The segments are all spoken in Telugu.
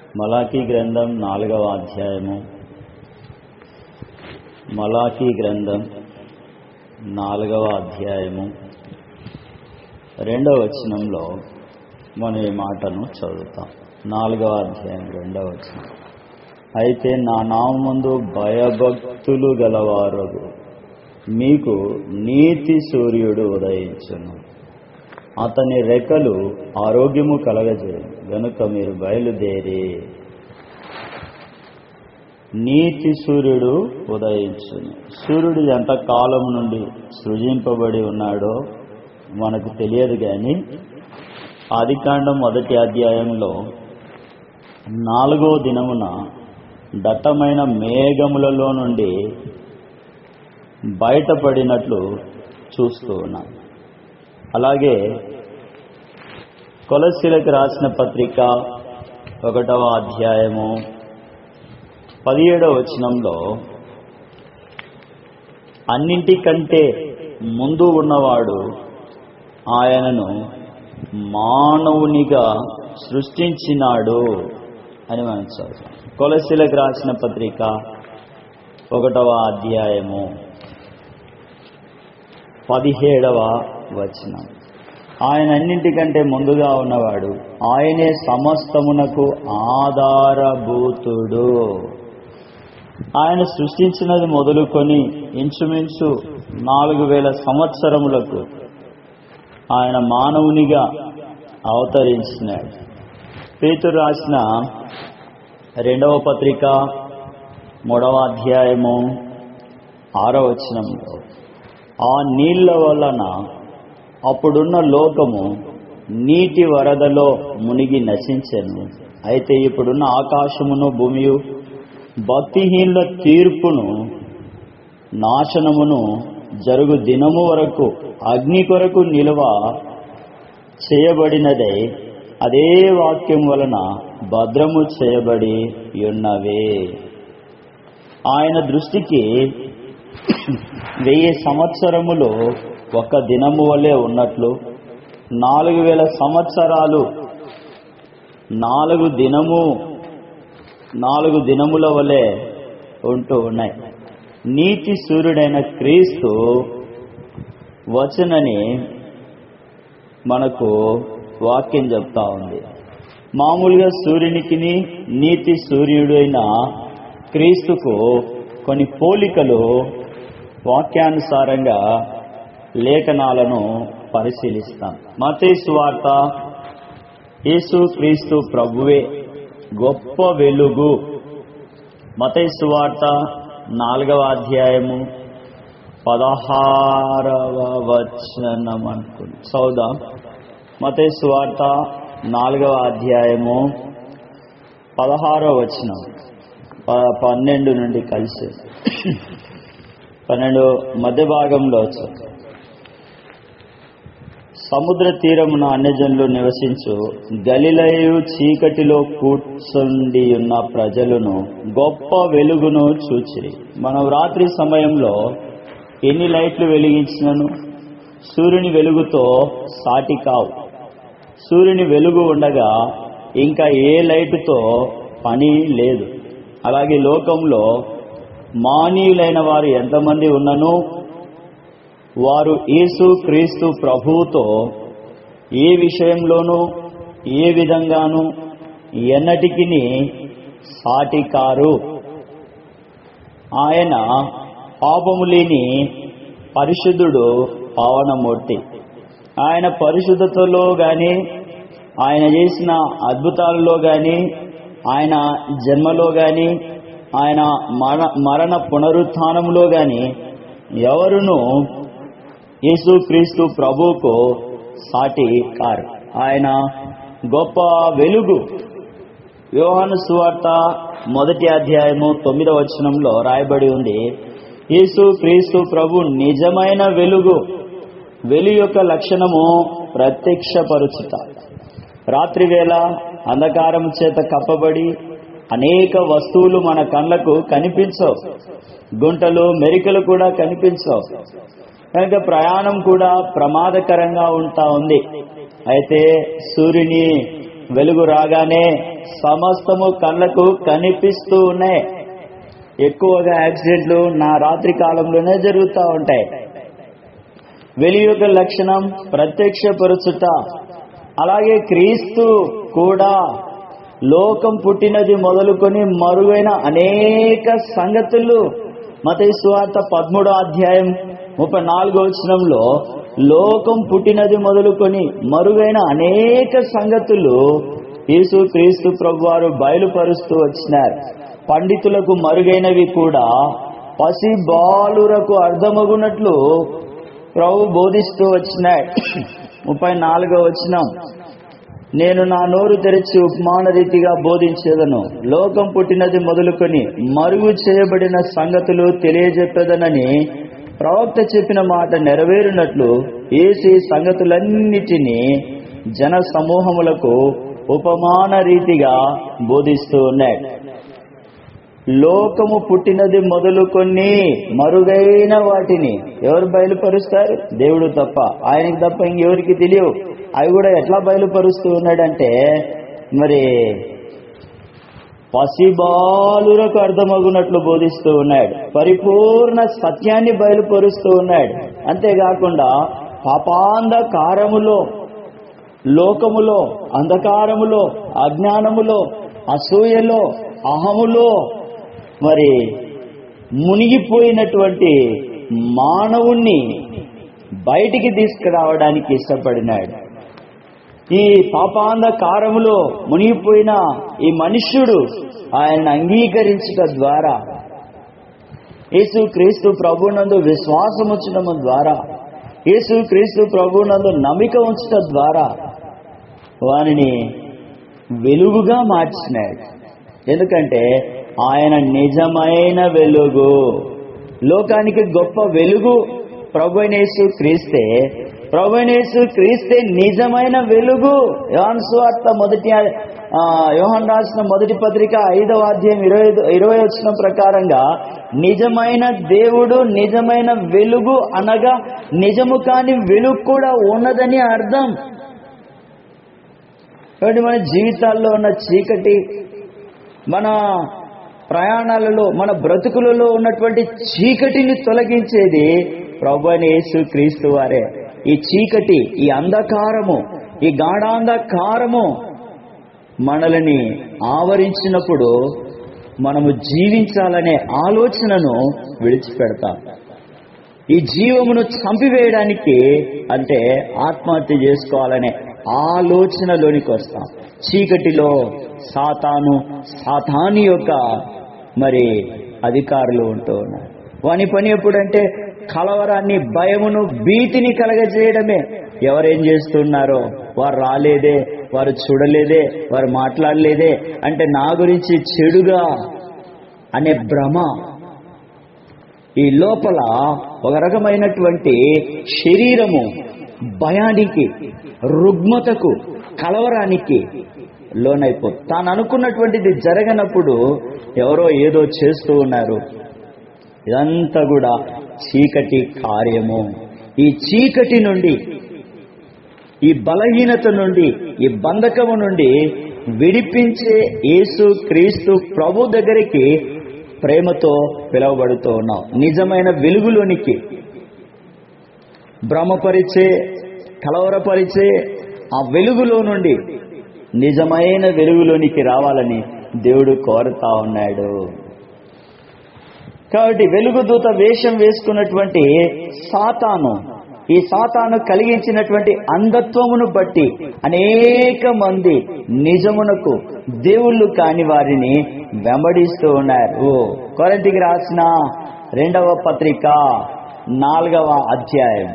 మలాఖీ గ్రంథం నాలుగవ అధ్యాయము. మలాఖీ గ్రంథం నాలుగవ అధ్యాయము. రెండవ వచనంలో మనం ఈ మాటను చదువుతాం. నాలుగవ అధ్యాయం రెండవ వచనం. అయితే నా నామందు భయభక్తులు గలవారు మీకు నీతి సూర్యుడు ఉదయించును. అతని రెక్కలు ఆరోగ్యము కలగజేయను. గనుక మీరు బయలుదేరి నీతి సూర్యుడు ఉదయించును. సూర్యుడు ఎంత కాలం నుండి సృజింపబడి ఉన్నాడో మనకు తెలియదు కానీ ఆదికాండం మొదటి అధ్యాయంలో నాలుగో దినమున దట్టమైన మేఘములలో నుండి బయటపడినట్లు చూస్తూ ఉన్నాం. అలాగే కొలసీలకు రాసిన పత్రిక ఒకటవ అధ్యాయము పదిహేడవ వచనంలో అన్నింటికంటే ముందు ఉన్నవాడు ఆయనను మానవునిగా సృష్టించినాడు అని మనం చదువుతాం. కొలసీలకు రాసిన పత్రిక ఒకటవ అధ్యాయము పదిహేడవ వచనం. ఆయన అన్నింటికంటే ముందుగా ఉన్నవాడు ఆయనే సమస్తమునకు ఆధారభూతుడు. ఆయన సృష్టించినది మొదలుకొని ఇంచుమించు నాలుగు వేల సంవత్సరములకు ఆయన మానవునిగా అవతరించినాడు. పేతురు రాసిన రెండవ పత్రిక మూడవ అధ్యాయము ఆరో వచనంలో ఆ నీళ్ళ వలన అప్పుడున్న లోకము నీటి వరదలో మునిగి నశించెను. అయితే ఇప్పుడున్న ఆకాశమును భూమియు భక్తిహీనుల తీర్పును నాశనమును జరుగు దినము వరకు అగ్ని కొరకు నిలువ చేయబడినదే. అదే వాక్యం వలన భద్రము చేయబడి ఉన్నవే. ఆయన దృష్టికి వెయ్యి సంవత్సరములు ఒక దినము వలె ఉన్నట్లు నాలుగు వేల సంవత్సరాలు నాలుగు దినము నాలుగు దినముల వలె ఉంటూ ఉన్నాయి. నీతి సూర్యుడైన క్రీస్తు వచనని మనకు వాక్యం చెప్తా ఉంది. మామూలుగా సూర్యునికి నీతి సూర్యుడైన క్రీస్తుకు కొన్ని పోలికలు వాక్యానుసారంగా లేఖనాలను పరిశీలిస్తాం. మతేసు వార్త యేసు క్రీస్తు ప్రభువే గొప్ప వెలుగు. మతేసు వార్త నాలుగవ అధ్యాయము పదహారవ వచనం అనుకుంటు చదుదాం మతేసు వార్త నాలుగవ అధ్యాయము పదహారవ వచనం. పన్నెండు నుండి కలిసి. పన్నెండు మధ్య భాగంలో సముద్ర తీరమున అన్యజనులు నివసించు. గలిలయు చీకటిలో కూర్చుండి ఉన్న ప్రజలను గొప్ప వెలుగును చూచిరి. మనం రాత్రి సమయంలో ఎన్ని లైట్లు వెలిగించినను? సూర్యుని వెలుగుతో సాటి కావు. సూర్యుని వెలుగు ఉండగా ఇంకా ఏ లైటుతో పని లేదు. అలాగే లోకంలో మానీయులైన వారు ఎంతమంది ఉన్నను? వారు యేసు క్రీస్తు ప్రభువుతో ఏ విషయంలోనూ ఏ విధంగానూ ఎన్నటికి సాటి కారు. ఆయన పాపము లేని పరిశుద్ధుడు పావనమూర్తి. ఆయన పరిశుద్ధతలో కానీ ఆయన చేసిన అద్భుతాలలో కానీ ఆయన జన్మలో కానీ ఆయన మరణ పునరుత్నంలో గాని ఎవరును యేసుక్రీస్తు ప్రభుకు సాటి కారు. ఆయన గొప్ప వెలుగు. వ్యూహాను సువార్త మొదటి అధ్యాయము తొమ్మిదవ వచనంలో రాయబడి ఉంది. యేసు క్రీస్తు ప్రభు నిజమైన వెలుగు. వెలు యొక్క లక్షణము ప్రత్యక్షపరుచుట. రాత్రి వేళ అంధకారం చేత కప్పబడి అనేక వస్తువులు మన కళ్ళకు కనిపించవు. గుంటలు మెరికలు కూడా కనిపించవు. కనుక ప్రయాణం కూడా ప్రమాదకరంగా ఉంటా ఉంది. అయితే సూర్యుని వెలుగు రాగానే సమస్తము కళ్ళకు కనిపిస్తూ ఉన్నాయి. ఎక్కువగా యాక్సిడెంట్లు నా రాత్రి కాలంలోనే జరుగుతూ ఉంటాయి. వెలి యొక్క లక్షణం ప్రత్యక్షపరుచుట అలాగే క్రీస్తు కూడా లోకం పుట్టినది మొదలుకొని మరుగైన అనేక సంగతులు. మత స్వార్థ పదమూడో అధ్యాయం ముప్పై నాలుగో వచనంలో లోకం పుట్టినది మొదలుకొని మరుగైన అనేక సంగతులు యేసు క్రీస్తు ప్రభువారు బయలుపరుస్తూ వచ్చినారు. పండితులకు మరుగైనవి కూడా పసి బాలురకు అర్థమగునట్లు ప్రభు బోధిస్తూ వచ్చినాడు. ముప్పై నాలుగో వచనం. నేను నా నోరు తెరిచి ఉపమాన రీతిగా బోధించేదను. లోకం పుట్టినది మొదలుకొని మరుగు చేయబడిన సంగతులు తెలియజెప్పేదనని ప్రవక్త చెప్పిన మాట నెరవేరినట్లు ఏసీ సంగతులన్నిటినీ జన సమూహములకు ఉపమాన రీతిగా బోధిస్తూ ఉన్నాడు లోకము పుట్టినది మొదలుకొని మరుగైన వాటిని ఎవరు బయలుపరుస్తారు? దేవుడు తప్ప. ఆయనకి తప్ప ఇంకెవరికి తెలియవు. అవి కూడా ఎట్లా బయలుపరుస్తూ ఉన్నాడంటే మరి పసిబాలులకు అర్థమగునట్లు బోధిస్తూ ఉన్నాడు. పరిపూర్ణ సత్యాన్ని బయలుపరుస్తూ ఉన్నాడు. అంతేకాకుండా పాపాంధకారములో లోకములో అంధకారములో అజ్ఞానములో అసూయలో అహములో మరి మునిగిపోయినటువంటి మానవుణ్ణి బయటికి తీసుకురావడానికి ఇష్టపడినాడు. ఈ పాపాంధకారములో మునిగిపోయిన ఈ మనుష్యుడు ఆయన అంగీకరించట ద్వారా యేసు క్రీస్తు ప్రభునందు విశ్వాసం ఉంచడం ద్వారా యేసు క్రీస్తు ప్రభునందు నమ్మిక ఉంచడం ద్వారా వారిని వెలుగుగా మార్చినాడు. ఎందుకంటే ఆయన నిజమైన వెలుగు. లోకానికి గొప్ప వెలుగు ప్రభునేసు క్రీస్తే ప్రభునేసు క్రీస్తే నిజమైన వెలుగు. యోహన్ సువార్త మొదటి యోహన్ రాసిన మొదటి పత్రిక ఐదవ అధ్యాయం ఇరవై ఇరవై వచ్చిన ప్రకారంగా నిజమైన దేవుడు నిజమైన వెలుగు అనగా నిజము కాని వెలుగు కూడా ఉన్నదని అర్థం. కాబట్టి మన జీవితాల్లో ఉన్న చీకటి మన ప్రయాణాలలో మన బ్రతుకులలో ఉన్నటువంటి చీకటిని తొలగించేది ప్రభు యేసు క్రీస్తు వారే. ఈ చీకటి ఈ అంధకారము ఈ గాఢాంధకారము మనల్ని ఆవరించినప్పుడు మనము జీవించాలనే ఆలోచనను విడిచిపెడతాం. ఈ జీవమును చంపివేయడానికి అంటే ఆత్మహత్య చేసుకోవాలనే ఆలోచనలోనికి వస్తాం. చీకటిలో సాతాను సాతాని యొక్క మరి అధికారులు ఉంటూ ఉన్నారు. వాని పని ఎప్పుడంటే కలవరాన్ని భయమును భీతిని కలగజేయడమే. ఎవరేం చేస్తున్నారో? వారు రాలేదే వారు చూడలేదే వారు మాట్లాడలేదే అంటే నా గురించి చెడుగా అనే భ్రమ. ఈ లోపల ఒక రకమైనటువంటి శరీరము భయానికి రుగ్మతకు కలవరానికి లోనైపో తాను అనుకున్నటువంటిది జరగనప్పుడు ఎవరో ఏదో చేస్తూ ఉన్నారు. ఇదంతా కూడా చీకటి కార్యము. ఈ చీకటి నుండి ఈ బలహీనత నుండి ఈ బంధకము నుండి విడిపించే యేసు క్రీస్తు ప్రభు దగ్గరికి ప్రేమతో పిలువబడుతూ ఉన్నాం. నిజమైన వెలుగులోనికి భ్రమపరిచే కలవరపరిచే ఆ వెలుగులో నుండి నిజమైన వెలుగులోనికి రావాలని దేవుడు కోరుతా ఉన్నాడు. కాబట్టి వెలుగుదూత వేషం వేసుకున్నటువంటి సాతాను ఈ సాతాను కలిగించినటువంటి అంధత్వమును బట్టి అనేక మంది నిజమునకు దేవుళ్ళు కాని వారిని వెంబడిస్తూ ఉన్నారు. ఓ రాసిన రెండవ పత్రిక నాలుగవ అధ్యాయం.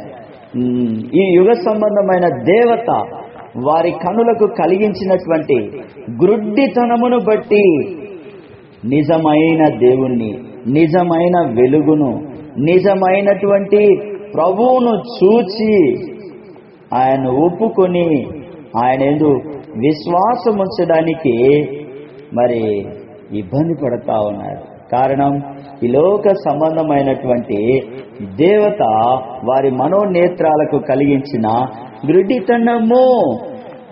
ఈ యుగ సంబంధమైన దేవత వారి కనులకు కలిగించినటువంటి గ్రుడ్డితనమును బట్టి నిజమైన దేవుణ్ణి నిజమైన వెలుగును నిజమైనటువంటి ప్రభువును చూచి ఆయన ఒప్పుకొని ఆయన ఎందు విశ్వాసం ఉంచడానికి మరి ఇబ్బంది పడతా ఉన్నారు. కారణం ఈ లోక సంబంధమైనటువంటి దేవత వారి మనోనేత్రాలకు కలిగించిన దృఢితనము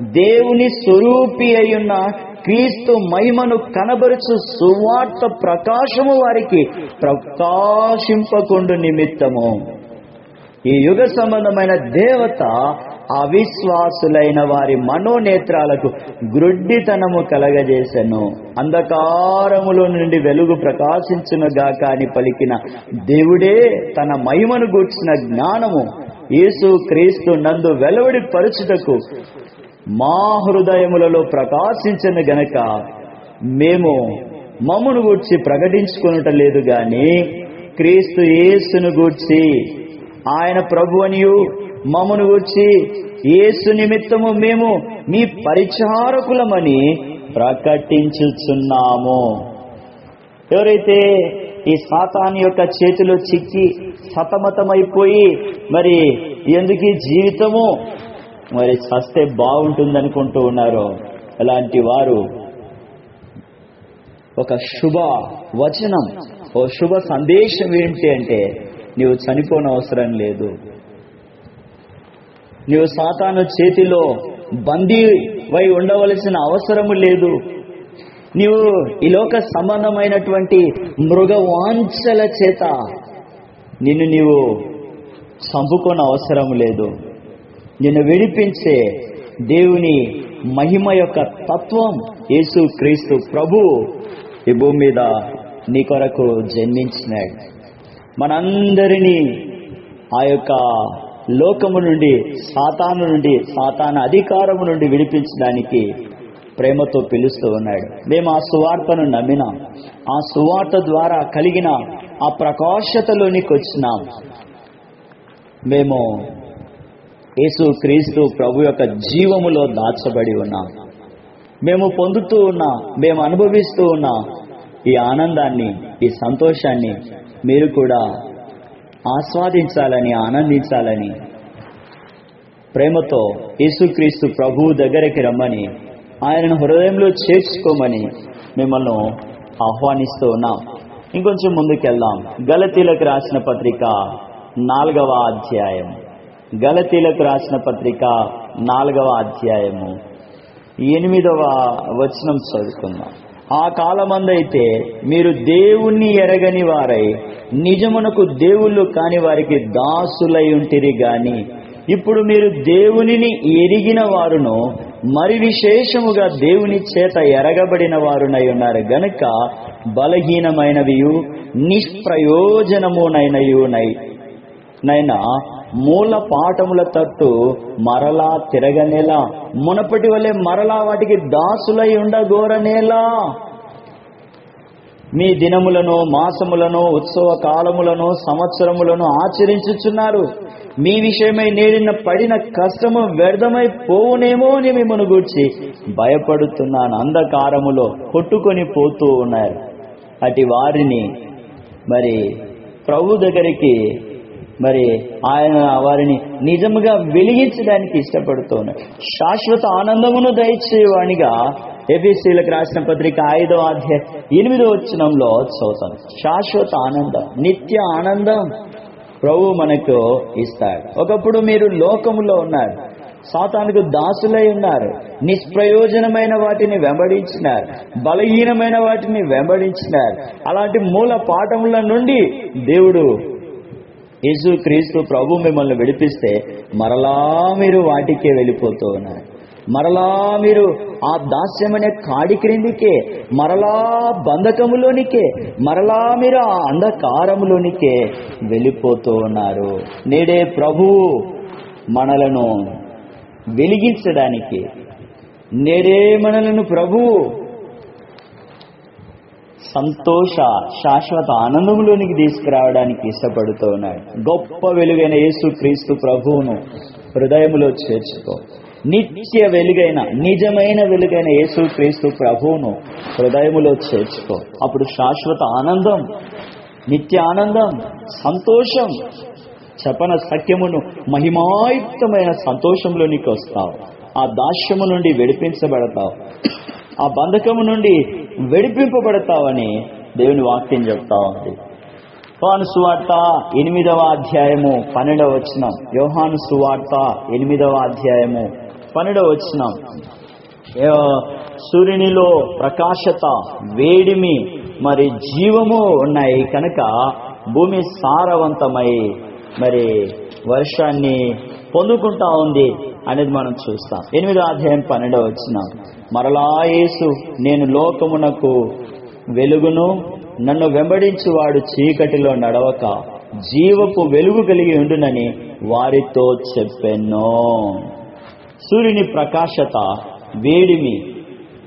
దేవుని స్వరూపి అయ్యున్న క్రీస్తు మహిమను కనబరుచు సువార్త ప్రకాశము వారికి ప్రకాశింపకుండు నిమిత్తము. ఈ యుగ సంబంధమైన దేవత అవిశ్వాసులైన వారి మనోనేత్రాలకు గ్రుడ్డితనము కలగజేసెను. అంధకారములో నుండి వెలుగు ప్రకాశించునుగాక అని పలికిన దేవుడే తన మహిమను గూర్చిన జ్ఞానము యేసు క్రీస్తు నందు వెలువడి పరుచుటకు మా హృదయములలో ప్రకాశించను గనక మేము మమ్మును గూర్చి ప్రకటించుకొనుట లేదు గాని క్రీస్తు యేసును గూర్చి ఆయన ప్రభు అనియు మమ్మను గూర్చి యేసు నిమిత్తము మేము మీ పరిచారకులమని ప్రకటించుచున్నాము. ఎవరైతే ఈ సాతాన్ యొక్క చేతిలో చిక్కి సతమతమైపోయి మరి ఎందుకు జీవితము మరి చస్తే బాగుంటుందనుకుంటూ ఉన్నారో అలాంటి వారు ఒక శుభ వచనం ఓ శుభ సందేశం ఏంటి అంటే నీవు చనిపోనవసరం లేదు. నీవు సాతాను చేతిలో బందీ వై ఉండవలసిన అవసరము లేదు. నీవు ఈ లోక సంబంధమైనటువంటి మృగవాంఛల చేత నిన్ను నీవు చంపుకోన అవసరం లేదు. నిన్ను విడిపించే దేవుని మహిమ యొక్క తత్వం యేసు క్రీస్తు ప్రభు ఈ భూమి మీద నీ కొరకు జన్మించినాడు. మనందరినీ ఆ యొక్క లోకము నుండి సాతాను నుండి సాతాన అధికారము నుండి విడిపించడానికి ప్రేమతో పిలుస్తూ ఉన్నాడు. మేము ఆ సువార్తను నమ్మినాం. ఆ సువార్త ద్వారా కలిగిన ఆ ప్రకాశతలోనికి వచ్చినాం. మేము యేసు క్రీస్తు ప్రభు యొక్క జీవములో దాచబడి ఉన్నాం. మేము పొందుతూ ఉన్నా మేము అనుభవిస్తూ ఉన్నా ఈ ఆనందాన్ని ఈ సంతోషాన్ని మీరు కూడా ఆస్వాదించాలని ఆనందించాలని ప్రేమతో యేసుక్రీస్తు ప్రభువు దగ్గరికి రమ్మని ఆయనను హృదయంలో చేర్చుకోమని మిమ్మల్ని ఆహ్వానిస్తూ ఉన్నాం. ఇంకొంచెం ముందుకెళ్దాం. గలతీలకు రాసిన పత్రిక నాలుగవ అధ్యాయం. గలతీలకు రాసిన పత్రిక నాలుగవ అధ్యాయము. ఎనిమిదవ వచనం చదువుకుందాం. ఆ కాలమందైతే మీరు దేవుణ్ణి ఎరగని వారై నిజమునకు దేవుళ్ళు కాని వారికి దాసులై ఉంటిరి గాని ఇప్పుడు మీరు దేవునిని ఎరిగిన వారును మరి విశేషముగా దేవుని చేత ఎరగబడిన వారునై ఉన్నారు గనుక బలహీనమైనవియు నిష్ప్రయోజనమునైనయునై నైనా మూల పాఠముల తట్టు మరలా తిరగనేలా. మునపటి వలె మరలా వాటికి దాసులై ఉండగోరనేలా. మీ దినములను మాసములను ఉత్సవ కాలములను సంవత్సరములను ఆచరించుచున్నారు. మీ విషయమై నేడిన పడిన కష్టము వ్యర్థమై పోవునేమో అని మిమ్మను గూర్చి భయపడుతున్నాను. అంధకారములో కొట్టుకొని పోతూ ఉన్నారు. అటు వారిని మరి ప్రభు దగ్గరికి మరి ఆయన వారిని నిజముగా వెలిగించడానికి ఇష్టపడుతున్నాడు శాశ్వత ఆనందమును దయచేవానిగా ఎబిసీలకు రాసిన పత్రిక ఐదో అధ్యాయ ఎనిమిదో వచ్చినంలో చదువుతాను. శాశ్వత ఆనందం నిత్య ఆనందం ప్రభు మనకు ఇస్తాడు. ఒకప్పుడు మీరు లోకములో ఉన్నారు సాతానికి దాసులై ఉన్నారు నిష్ప్రయోజనమైన వాటిని వెంబడించినారు బలహీనమైన వాటిని వెంబడించినారు. అలాంటి మూల పాఠముల నుండి దేవుడు యేసు క్రీస్తు ప్రభు మిమ్మల్ని విడిపిస్తే మరలా మీరు వాటికే వెళ్ళిపోతూ ఉన్నారు. మరలా మీరు ఆ దాస్యమనే కాడి క్రిందికే మరలా బంధకములోనికే మరలా మీరు ఆ అంధకారములోనికే వెళ్ళిపోతూ ఉన్నారు. నేడే ప్రభువు మనలను వెలిగించడానికి నేడే మనలను ప్రభువు సంతోష శాశ్వత ఆనందంలోనికి తీసుకురావడానికి ఇష్టపడుతూ ఉన్నాడు. గొప్ప వెలుగైన యేసు క్రీస్తు ప్రభువును హృదయములో చేర్చుకో. నిత్య వెలుగైన నిజమైన వెలుగైన యేసు క్రీస్తు ప్రభువును హృదయములో చేర్చుకో. అప్పుడు శాశ్వత ఆనందం నిత్య ఆనందం సంతోషం చెప్పన సత్యమును మహిమాయుక్తమైన సంతోషంలోనికి వస్తావు. ఆ దాస్యము నుండి విడిపించబడతావు. ఆ బంధకము నుండి విడిపింపబడతావని దేవుని వాక్యం చెప్తా ఉంది. యోహాను సువార్త ఎనిమిదవ అధ్యాయము పన్నెండవ వచనం. యోహాను సువార్త ఎనిమిదవ అధ్యాయము పన్నెండవ వచ్చిన సూర్యునిలో ప్రకాశత వేడిమి మరి జీవము ఉన్నాయి కనుక భూమి సారవంతమై మరి వర్షాన్ని పొందుకుంటా ఉంది. అనేది మనం చూస్తాం. ఎనిమిదో అధ్యాయం పన్నెండవ వచ్చిన మరలా యేసు నేను లోకమునకు వెలుగును నన్ను వెంబడించి వాడు చీకటిలో నడవక జీవపు వెలుగు కలిగి ఉండునని వారితో చెప్పెన్నో. సూర్యుని ప్రకాశత వేడిమి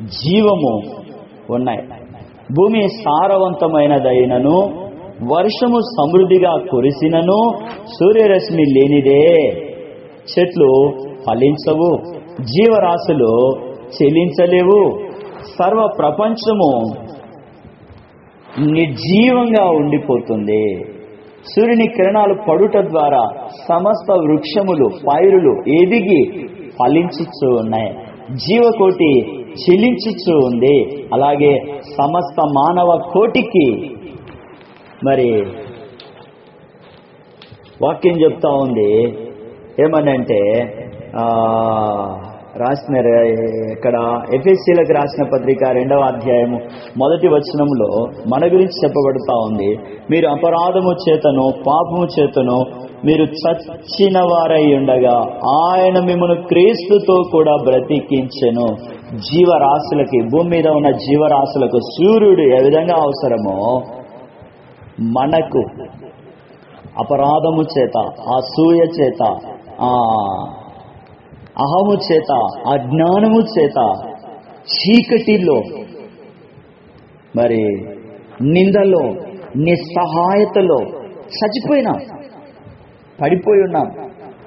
జీవము ఉన్నాయి. భూమి సారవంతమైనదైనను వర్షము సమృద్ధిగా కురిసినను సూర్యరశ్మి లేనిదే. చెట్లు ఫలించవు జీవరాశులు చెలించలేవు. సర్వ ప్రపంచము నిర్జీవంగా ఉండిపోతుంది. సూర్యుని కిరణాలు పడుట ద్వారా సమస్త వృక్షములు పైరులు ఎదిగి ఫలించుచూ ఉన్నాయి. జీవకోటి చెలించుచూ ఉంది. అలాగే సమస్త మానవ కోటికి మరి వాక్యం చెప్తా ఉంది. ఏమనంటే రాసిన ఇక్కడ ఎఫ్ఎస్సీలకు రాసిన పత్రిక రెండవ అధ్యాయము మొదటి వచనంలో మన గురించి చెప్పబడుతా ఉంది. మీరు అపరాధము చేతను పాపము చేతను మీరు చచ్చిన వారై ఉండగా ఆయన మిమ్మల్ని క్రీస్తుతో కూడా బ్రతికించెను. జీవరాశులకి భూమి మీద ఉన్న జీవరాశులకు సూర్యుడు ఏ విధంగా అవసరమో మనకు అపరాధము చేత అసూయ చేత ఆ అహము చేత అజ్ఞానము చేత చీకటిలో మరి నిందలో నిస్సహాయతలో చచ్చిపోయినాం పడిపోయి ఉన్నాం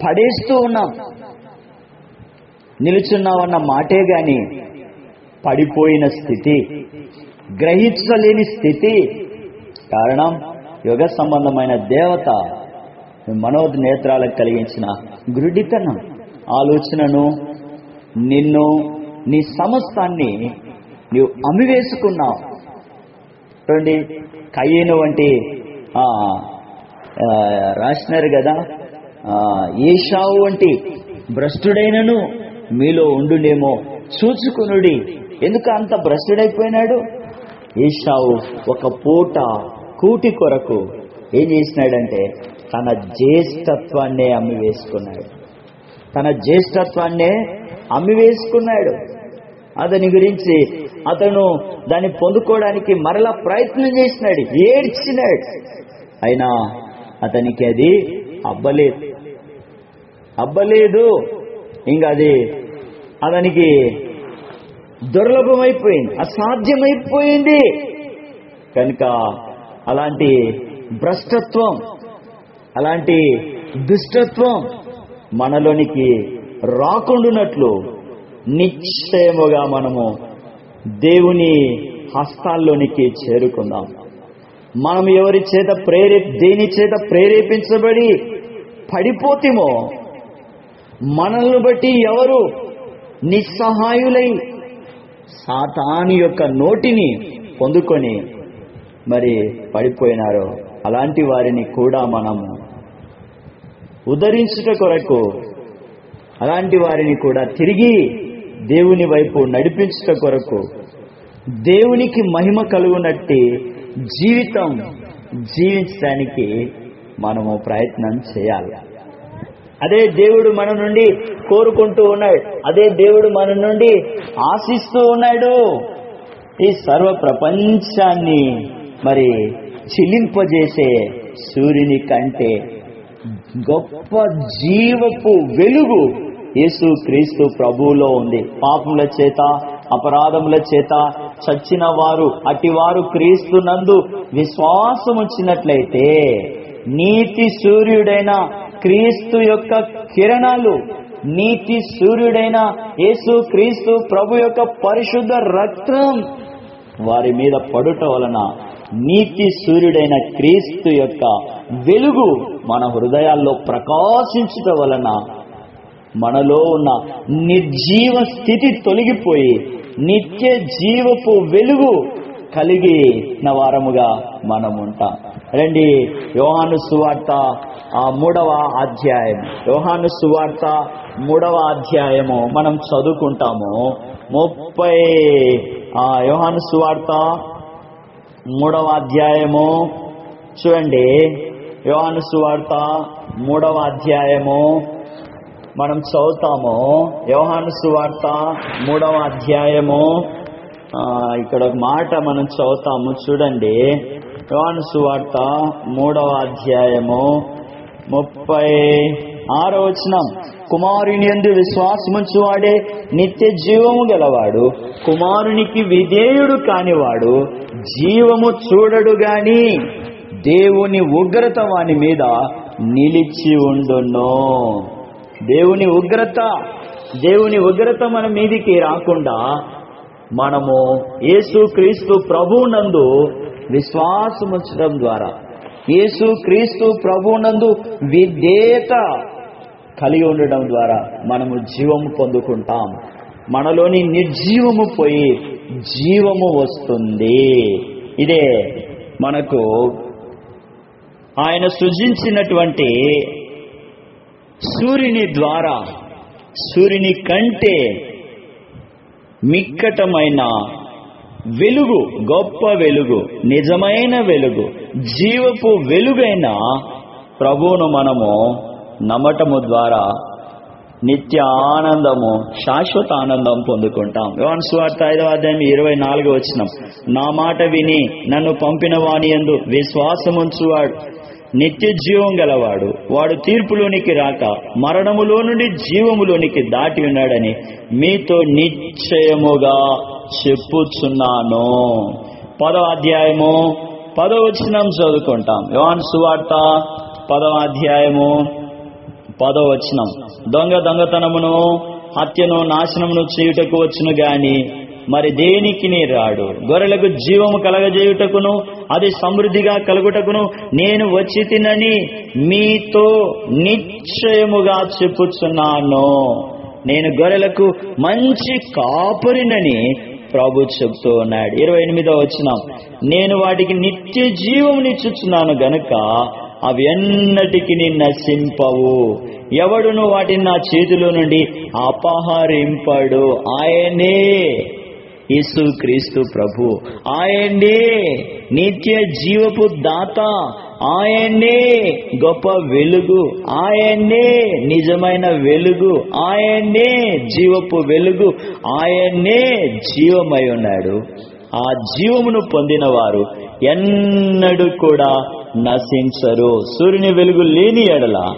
పడేస్తూ ఉన్నాం. నిలుచున్నామన్న మాటే గాని పడిపోయిన స్థితి గ్రహించలేని స్థితి. కారణం యుగ సంబంధమైన దేవత మనోద్ నేత్రాలకు కలిగించిన గురుడితనం. ఆలోచనను నిన్ను నీ సమస్తాన్ని నీవు అమ్మివేసుకున్నావు. చూడండి కయ్యను వంటి రాసినారు కదా ఏషావు వంటి భ్రష్టుడైనను మీలో ఉండునేమో చూచుకునుడి. ఎందుకు అంత భ్రష్టుడైపోయినాడు? ఏషావు ఒక పూట కూటి కొరకు ఏం చేసినాడంటే తన జ్యేష్ఠత్వాన్నే అమ్మి వేసుకున్నాడు. తన జ్యేష్ఠత్వాన్నే అమ్మి వేసుకున్నాడు. అతని గురించి అతను దాన్ని పొందుకోవడానికి మరలా ప్రయత్నం చేసినాడు ఏడ్చినాడు. అయినా అతనికి అది అబ్బలేదు. అబ్బలేదు. ఇంకా అది అతనికి దుర్లభమైపోయింది అసాధ్యమైపోయింది. కనుక అలాంటి భ్రష్టత్వం అలాంటి దుష్టత్వం మనలోనికి రాకుండునట్లు నిశ్చయముగా మనము దేవుని హస్తాల్లోనికి చేరుకుందాం. మనం ఎవరి చేత ప్రేరే దేని చేత ప్రేరేపించబడి పడిపోతేమో మనల్ని బట్టి ఎవరు నిస్సహాయులై సాతాని యొక్క నోటిని పొందుకొని మరి పడిపోయినారో అలాంటి వారిని కూడా మనము ఉదరించుట కొరకు అలాంటి వారిని కూడా తిరిగి దేవుని వైపు నడిపించుట కొరకు దేవునికి మహిమ కలుగునట్టి జీవితం జీవించడానికి మనము ప్రయత్నం చేయాలి. అదే దేవుడు మన నుండి కోరుకుంటూ ఉన్నాడు. అదే దేవుడు మన నుండి ఆశిస్తూ ఉన్నాడు. ఈ సర్వ ప్రపంచాన్ని మరి చిలింపజేసే సూర్యుని కంటే గొప్ప జీవపు వెలుగు యేసు క్రీస్తు ప్రభువులో ఉంది. పాపముల చేత అపరాధముల చేత చచ్చిన వారు అటివారు క్రీస్తు నందు విశ్వాసం వచ్చినట్లయితే నీతి సూర్యుడైన క్రీస్తు యొక్క కిరణాలు నీతి సూర్యుడైన యేసు క్రీస్తు ప్రభు యొక్క పరిశుద్ధ రక్తం వారి మీద పడుట వలన నీతి సూర్యుడైన క్రీస్తు యొక్క వెలుగు మన హృదయాల్లో ప్రకాశించుట వలన మనలో ఉన్న నిర్జీవ స్థితి తొలగిపోయి నిత్య జీవపు వెలుగు కలిగిన వారముగా మనం ఉంటాం రండి యోహాను సువార్త ఆ మూడవ అధ్యాయం. యోహాను సువార్త మూడవ అధ్యాయము మనం చదువుకుంటాము. ముప్పై ఆ యోహాను సువార్త మూడవ అధ్యాయము. చూడండి యోహాను సువార్త మూడవ అధ్యాయము. మనం చదువుతాము. యోహాను సువార్త మూడవ అధ్యాయము. ఇక్కడ ఒక మాట మనం చదువుతాము చూడండి. యోహాను సువార్త మూడవ అధ్యాయము. ముప్పై ఆరవచనం. కుమారుని ఎందు విశ్వాసముంచువాడే నిత్య జీవము గలవాడు కుమారునికి విధేయుడు కానివాడు జీవము చూడడు గాని దేవుని ఉగ్రత వాని మీద నిలిచి ఉండును. దేవుని ఉగ్రత దేవుని ఉగ్రత మన మీదికి రాకుండా మనము యేసు క్రీస్తు ప్రభువునందు విశ్వాసముంచడం ద్వారా యేసు క్రీస్తు ప్రభువునందు విధేయత కలిగి ఉండడం ద్వారా మనము జీవము పొందుకుంటాం. మనలోని నిర్జీవము పోయి జీవము వస్తుంది. ఇదే మనకు ఆయన సృజించినటువంటి సూర్యుని ద్వారా సూర్యుని కంటే మిక్కటమైన వెలుగు గొప్ప వెలుగు నిజమైన వెలుగు జీవపు వెలుగైన ప్రభువును మనము నమ్మటము ద్వారా నిత్య ఆనందము శాశ్వత ఆనందం పొందుకుంటాం. యోన్ సువార్త ఐదవ అధ్యాయం ఇరవై నాలుగు వచ్చిన నా మాట విని నన్ను పంపిన వాణి ఎందు విశ్వాసముంచువాడు నిత్య జీవం గలవాడు. వాడు తీర్పులోనికి రాక మరణములో నుండి జీవములోనికి దాటి ఉన్నాడని మీతో నిశ్చయముగా చెప్పుచున్నాను. పదవ అధ్యాయము పదవచనం చదువుకుంటాం. యోన్ సువార్త పదవ అధ్యాయము పదవ వచనం దొంగ దొంగతనమును హత్యను నాశనమును చేయుటకు వచ్చును గాని మరి దేనికి నీ రాడు? గొర్రెలకు జీవము కలగజేయుటకును అది సమృద్ధిగా కలుగుటకును నేను వచ్చి తినని మీతో నిశ్చయముగా చెప్పుచున్నాను. నేను గొర్రెలకు మంచి కాపరినని ప్రభు చెప్తూ ఉన్నాడు. ఇరవై ఎనిమిదో వచ్చిన నేను వాటికి నిత్య జీవమునిచ్చుచున్నాను గనుక అవి ఎన్నటికి నశింపవు ఎవడును వాటిని నా చేతిలో నుండి అపహరింపడు. ఆయనే యేసు క్రీస్తు ప్రభు. ఆయనే నిత్య జీవపు దాత. ఆయనే గొప్ప వెలుగు. ఆయనే నిజమైన వెలుగు. ఆయనే జీవపు వెలుగు. ఆయనే జీవమై ఉన్నాడు. ఆ జీవమును పొందిన వారు ఎన్నడూ కూడా నశించరు. సూర్యుని వెలుగు లేని ఎడల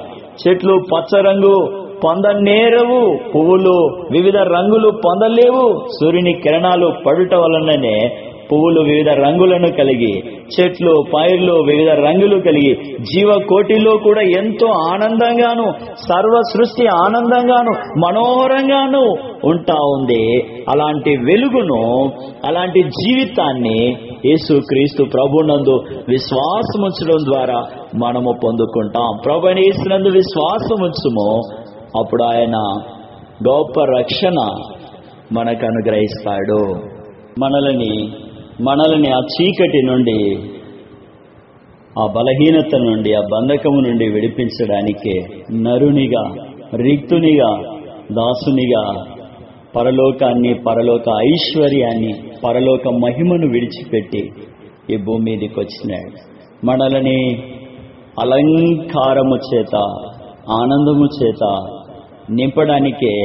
చెట్లు పచ్చ రంగు పొందనేరవు. పువ్వులు వివిధ రంగులు పొందలేవు. సూర్యుని కిరణాలు పడుట వలననే పువ్వులు వివిధ రంగులను కలిగి చెట్లు పైర్లు వివిధ రంగులు కలిగి జీవ కోటిలో కూడా ఎంతో ఆనందంగాను సర్వ సృష్టి ఆనందంగాను మనోహరంగాను ఉంటా ఉంది. అలాంటి వెలుగును అలాంటి జీవితాన్ని యేసుక్రీస్తు క్రీస్తు ప్రభునందు విశ్వాసముంచడం ద్వారా మనము పొందుకుంటాం. ప్రభు యేసునందు విశ్వాసముంచుము అప్పుడు ఆయన గొప్ప రక్షణ మనకు అనుగ్రహిస్తాడు. మనలని మనల్ని ఆ చీకటి నుండి ఆ బలహీనత నుండి ఆ బంధకము నుండి విడిపించడానికే నరునిగా రిక్తునిగా దాసునిగా పరలోకాన్ని పరలోక ఐశ్వర్యాన్ని పరలోక మహిమను విడిచిపెట్టి ఈ భూమి మీదకి వచ్చినాడు. మనల్ని అలంకారము చేత ఆనందము చేత నింపడానికే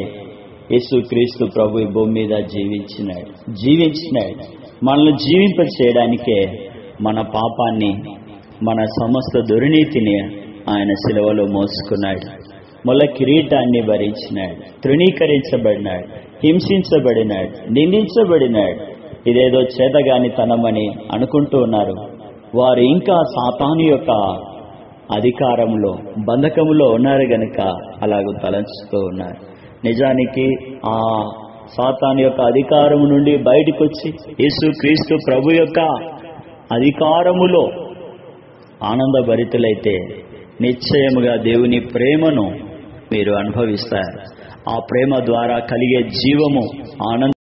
యేసుక్రీస్తు ప్రభు ఈ భూమి మీద జీవించినాడు. జీవించినాడు. మనల్ని జీవింప చేయడానికే మన పాపాన్ని మన సమస్త దుర్నీతిని ఆయన సెలవులో మోసుకున్నాడు. మొల కిరీటాన్ని భరించినాడు. తృణీకరించబడినాడు. హింసించబడినాడు. నిందించబడినాడు. ఇదేదో చేతగాని తనమని అనుకుంటూ ఉన్నారు. వారు ఇంకా సాతాను యొక్క అధికారంలో బంధకములో ఉన్నారు గనుక అలాగూ తలంచుతూ ఉన్నారు. నిజానికి ఆ సాతాను యొక్క అధికారము నుండి బయటకు వచ్చి యేసు క్రీస్తు ప్రభు యొక్క అధికారములో ఆనందభరితులైతే నిశ్చయముగా దేవుని ప్రేమను మీరు అనుభవిస్తారు. ఆ ప్రేమ ద్వారా కలిగే జీవము ఆనంద